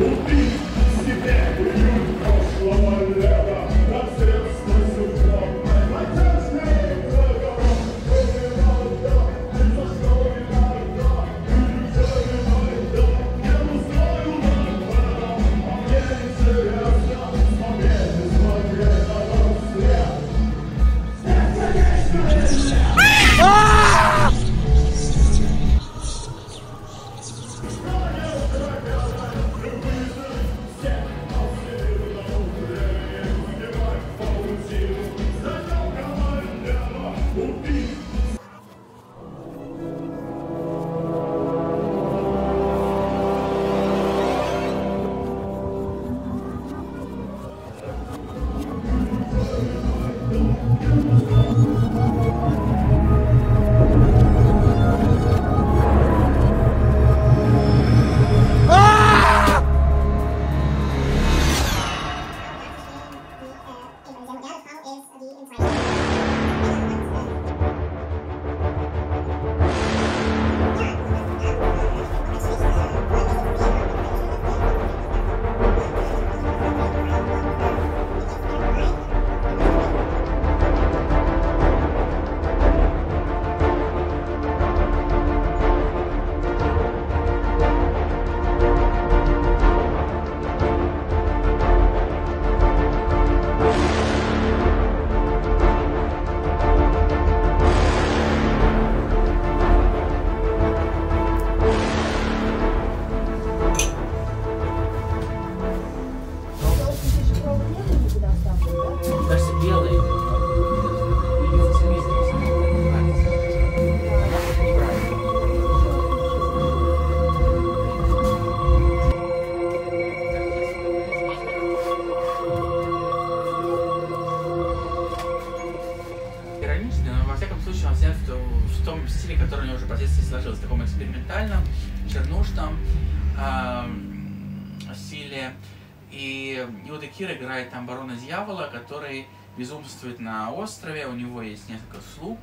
Yeah. Thank. Иронично, но во всяком случае он снят в, в том стиле, который у него уже впоследствии сложился, в таком экспериментальном, чернушном ам, стиле. И Иуда Кир играет там барона дьявола, который безумствует на острове, у него есть несколько слуг,